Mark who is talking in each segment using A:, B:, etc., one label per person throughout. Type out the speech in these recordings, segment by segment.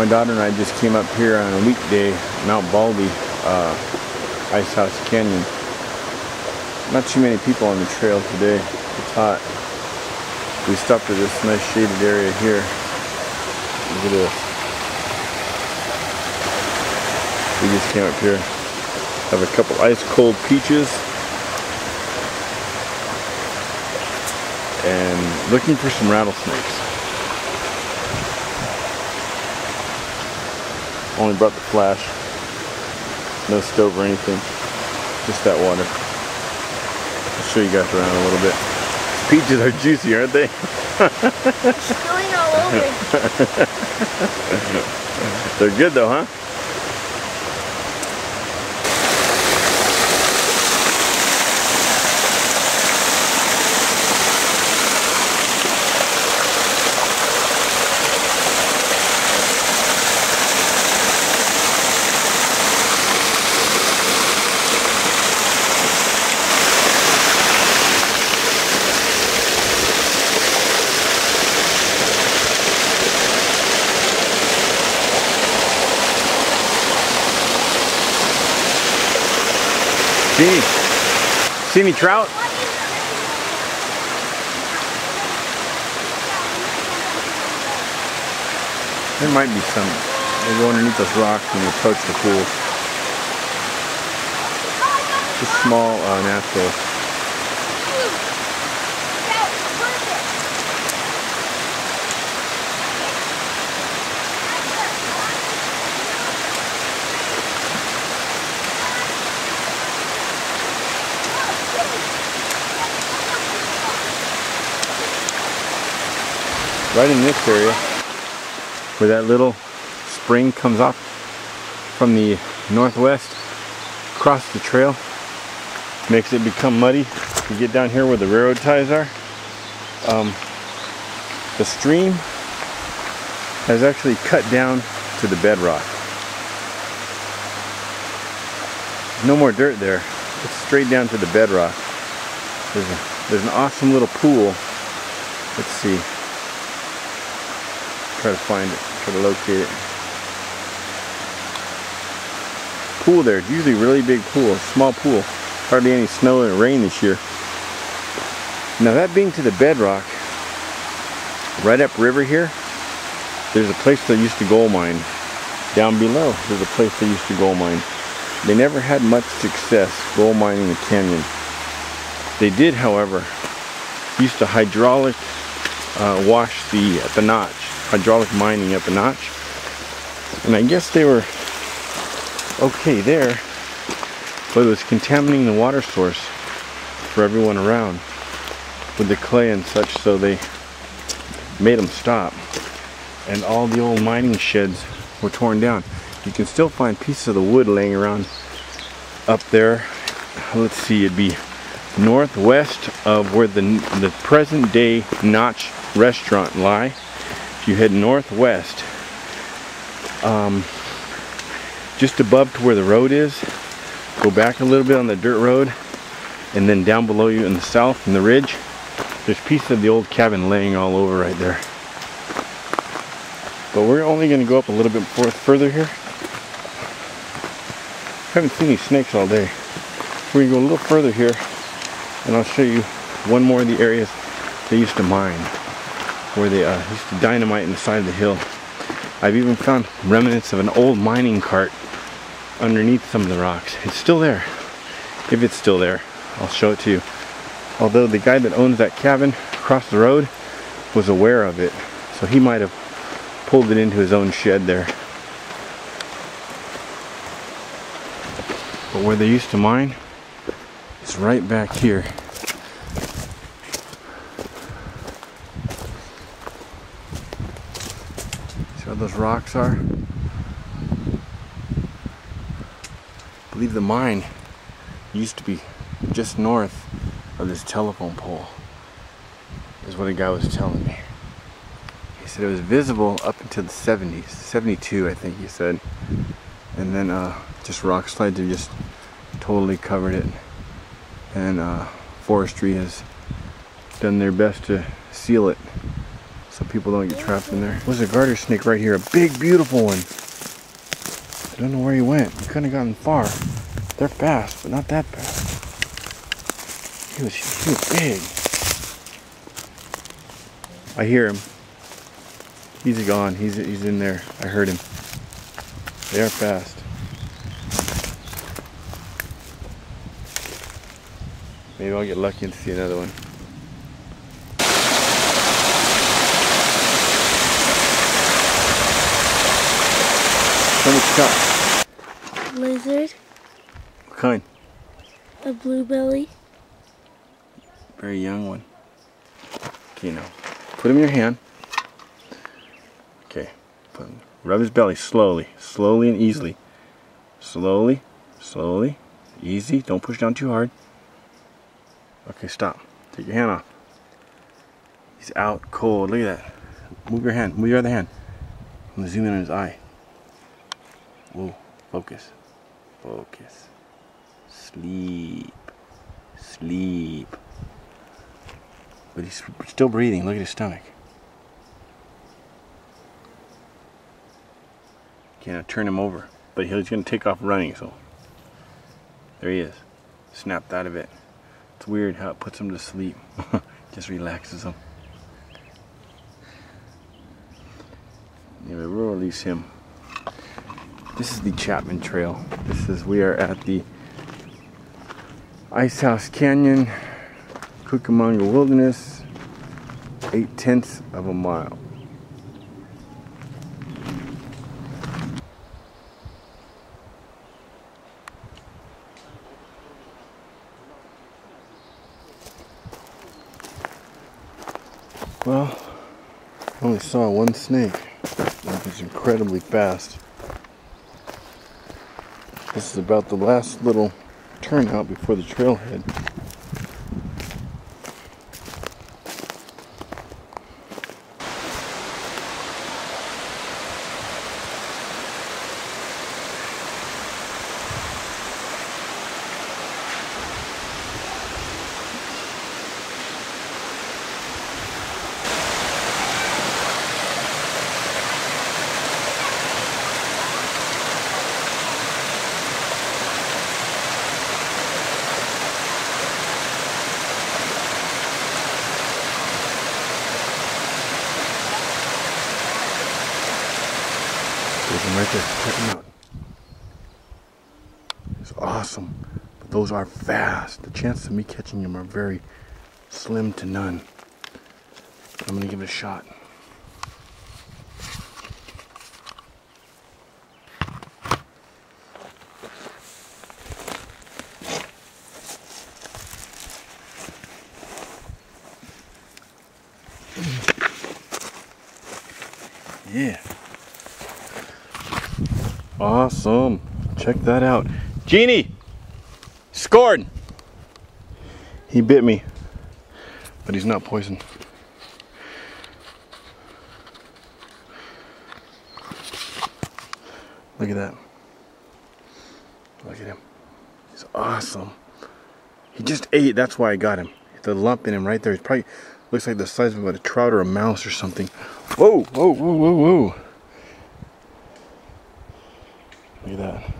A: My daughter and I just came up here on a weekday, Mount Baldy, uh, Ice House Canyon. Not too many people on the trail today. It's hot. We stopped at this nice shaded area here. Look at this. We just came up here. Have a couple ice cold peaches. And looking for some rattlesnakes. Only brought the flash. No stove or anything. Just that water. I'll show you guys around a little bit. Peaches are juicy, aren't they?
B: Spilling all over.
A: They're good though, huh? See see any trout? There might be some. They go underneath those rocks you approach the pool. Just small uh, natural. Right in this area where that little spring comes off from the northwest across the trail makes it become muddy. You get down here where the railroad ties are um, the stream has actually cut down to the bedrock. No more dirt there it's straight down to the bedrock there's, a, there's an awesome little pool let's see try to find it, try to locate it. Pool there, it's usually really big pool, small pool. Hardly any snow and rain this year. Now that being to the bedrock, right up river here, there's a place that used to gold mine. Down below, there's a place they used to gold mine. They never had much success gold mining the canyon. They did, however, used to hydraulic uh, wash the, at the notch hydraulic mining up the notch. And I guess they were okay there, but it was contaminating the water source for everyone around with the clay and such, so they made them stop. And all the old mining sheds were torn down. You can still find pieces of the wood laying around up there. Let's see, it'd be northwest of where the, the present day Notch restaurant lie if you head northwest, um, just above to where the road is, go back a little bit on the dirt road, and then down below you in the south, in the ridge, there's pieces of the old cabin laying all over right there. But we're only going to go up a little bit further here. Haven't seen any snakes all day. We're to go a little further here, and I'll show you one more of the areas they used to mine where they uh, used to dynamite in the side of the hill. I've even found remnants of an old mining cart underneath some of the rocks. It's still there. If it's still there, I'll show it to you. Although the guy that owns that cabin across the road was aware of it. So he might have pulled it into his own shed there. But where they used to mine is right back here. See where those rocks are. I believe the mine used to be just north of this telephone pole is what a guy was telling me. He said it was visible up until the 70s, 72 I think he said. And then uh, just rock slides have just totally covered it. And uh, forestry has done their best to seal it so people don't get trapped in there. There's a garter snake right here, a big, beautiful one. I don't know where he went. He couldn't have gotten far. They're fast, but not that fast. He was, he was big. I hear him. He's gone. He's, he's in there. I heard him. They are fast. Maybe I'll get lucky and see another one. How much got?
B: Lizard,
A: What kind?
B: a bluebelly,
A: Very young one. Okay, now put him in your hand. Okay, put him, rub his belly slowly, slowly and easily. Slowly, slowly, easy. Don't push down too hard. Okay, stop. Take your hand off. He's out cold. Look at that. Move your hand. Move your other hand. I'm gonna zoom in on his eye. Whoa. Focus. Focus. Sleep. Sleep. But he's still breathing. Look at his stomach. Okay, now turn him over. But he's going to take off running, so. There he is. Snapped out of it. It's weird how it puts him to sleep. Just relaxes him. Anyway, we'll release him. This is the Chapman Trail. This is, we are at the Ice House Canyon, Cucamonga Wilderness, eight tenths of a mile. Well, I only saw one snake. It was incredibly fast. This is about the last little turnout before the trailhead. There's them right there. Out. It's awesome. But those are fast. The chances of me catching them are very slim to none. I'm gonna give it a shot. Yeah. Awesome. Check that out. Genie! Scored! He bit me. But he's not poison. Look at that. Look at him. He's awesome. He just ate. That's why I got him. The lump in him right there. He's probably looks like the size of a trout or a mouse or something. Whoa, whoa, whoa, whoa, whoa. Look at that.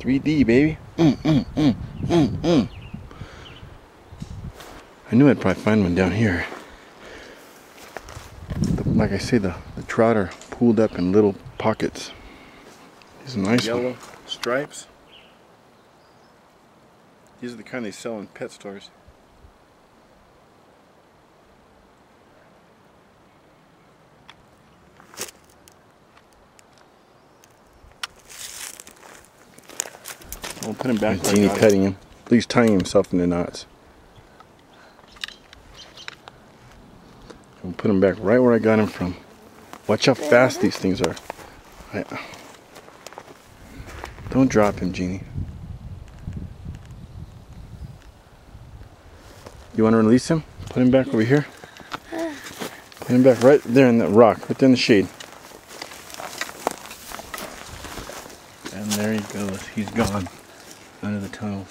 A: 3D, baby. Mm, mm, mm, mm, mm. I knew I'd probably find one down here. The- like I say, the, the trout are pooled up in little pockets. These are nice
C: Yellow
A: one.
C: stripes.
A: These are the kind they sell in pet stores.
C: We'll put him back.
A: Genie
C: got
A: him. He's tying himself in the knots. We'll put him back right where I got him from. Watch how fast these things are. I, don't drop him, Genie. You want to release him? Put him back over here. Put him back right there in that rock, right there in the shade. And there he goes. He's gone under the tunnel.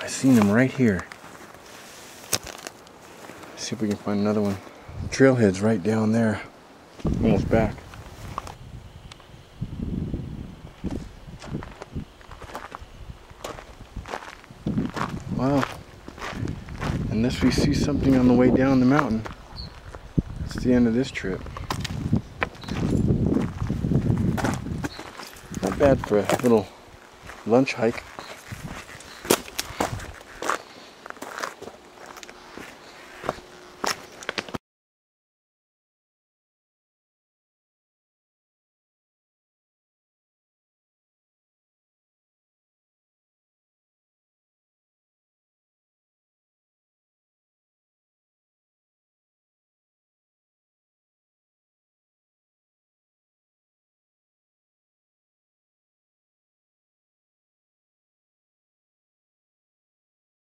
A: I seen him right here. see if we can find another one. Trailhead's right down there. Almost back. Wow. Unless we see something on the way down the mountain. It's the end of this trip. Not bad for a little lunch hike.